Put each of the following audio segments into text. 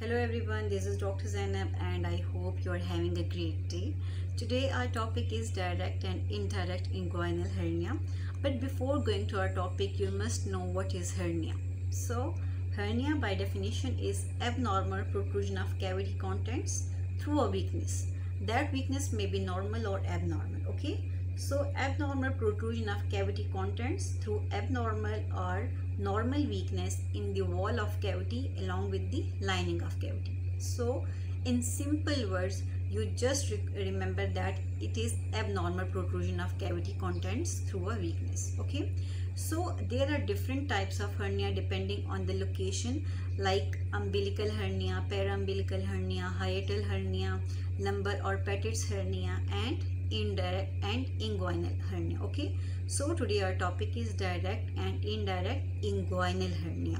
Hello everyone, this is Dr. Zainab and I hope you are having a great day. Today our topic is direct and indirect inguinal hernia. But before going to our topic, you must know what is hernia. So, hernia by definition is abnormal protrusion of cavity contents through a weakness. That weakness may be normal or abnormal, okay? So, abnormal protrusion of cavity contents through abnormal or normal weakness in the wall of cavity along with the lining of cavity. So in simple words, you just re remember that it is abnormal protrusion of cavity contents through a weakness. Okay. So there are different types of hernia depending on the location like umbilical hernia, paraumbilical hernia, hiatal hernia, lumbar or Petit's hernia and indirect and inguinal hernia okay? So today our topic is direct and indirect inguinal hernia.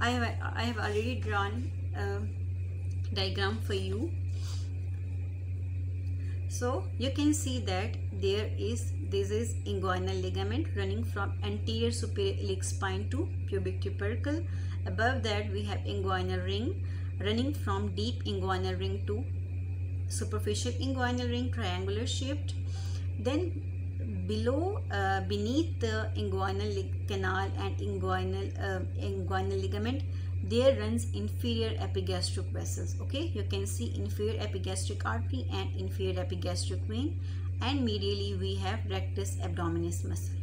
I have i have already drawn a diagram for you. So you can see that there is this is inguinal ligament running from anterior superior iliac spine to pubic tubercle. Above that we have inguinal ring running from deep inguinal ring to superficial inguinal ring triangular shaped. Then below uh, beneath the inguinal canal and inguinal uh, inguinal ligament there runs inferior epigastric vessels okay? You can see inferior epigastric artery and inferior epigastric vein. And medially we have rectus abdominis muscle.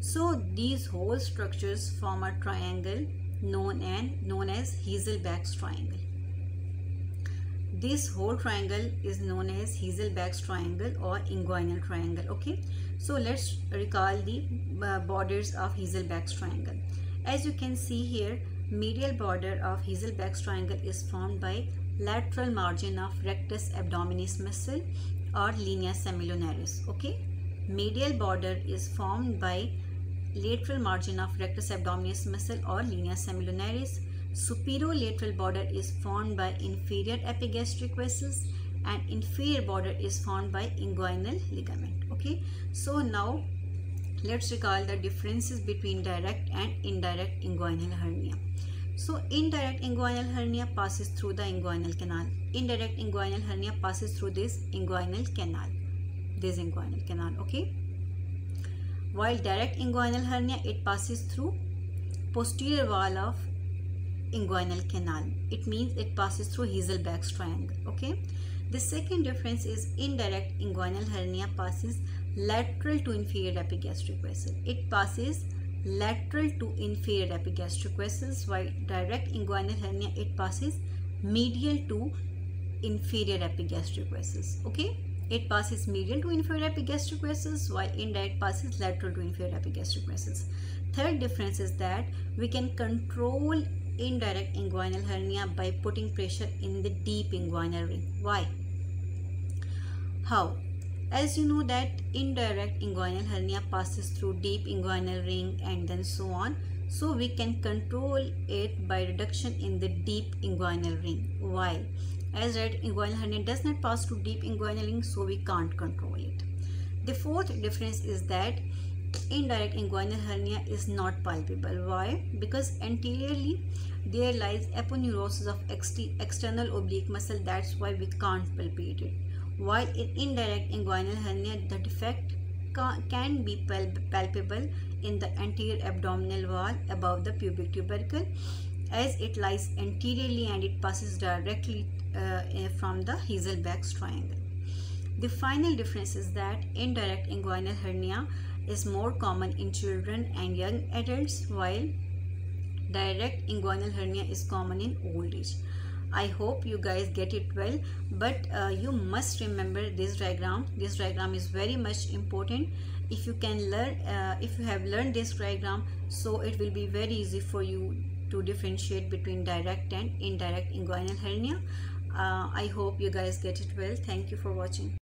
So these whole structures form a triangle known and known as Hesselbach's triangle this whole triangle is known as Hesselbach's triangle or inguinal triangle. Okay, so let's recall the uh, borders of Hesselbach's triangle. As you can see here, medial border of Hesselbach's triangle is formed by lateral margin of rectus abdominis muscle or linea semilunaris. Okay, medial border is formed by lateral margin of rectus abdominis muscle or linea semilunaris Superolateral border is formed by inferior epigastric vessels and inferior border is formed by inguinal ligament. Okay, so now let's recall the differences between direct and indirect inguinal hernia. So indirect inguinal hernia passes through the inguinal canal. Indirect inguinal hernia passes through this inguinal canal. This inguinal canal, okay? While direct inguinal hernia, it passes through posterior wall of inguinal canal. It means it passes through Hesselbach's triangle. Okay. The second difference is indirect inguinal hernia passes lateral to inferior epigastric vessel. It passes lateral to inferior epigastric vessels while direct inguinal hernia it passes medial to inferior epigastric vessels. Okay. It passes medial to inferior epigastric vessels while indirect passes lateral to inferior epigastric vessels. Third difference is that we can control indirect inguinal hernia by putting pressure in the deep inguinal ring. Why? How? As you know that indirect inguinal hernia passes through deep inguinal ring and then so on. So we can control it by reduction in the deep inguinal ring. Why? As right inguinal hernia does not pass through deep inguinal ring so we can't control it. The fourth difference is that indirect inguinal hernia is not palpable. Why? Because anteriorly there lies aponeurosis of external oblique muscle. That's why we can't palpate it. While in indirect inguinal hernia, the defect can be palpable in the anterior abdominal wall above the pubic tubercle as it lies anteriorly and it passes directly uh, from the Hesselbach's triangle. The final difference is that indirect inguinal hernia is more common in children and young adults while direct inguinal hernia is common in old age. I hope you guys get it well but uh, you must remember this diagram. This diagram is very much important. If you can learn, uh, if you have learned this diagram so it will be very easy for you to differentiate between direct and indirect inguinal hernia. Uh, I hope you guys get it well. Thank you for watching.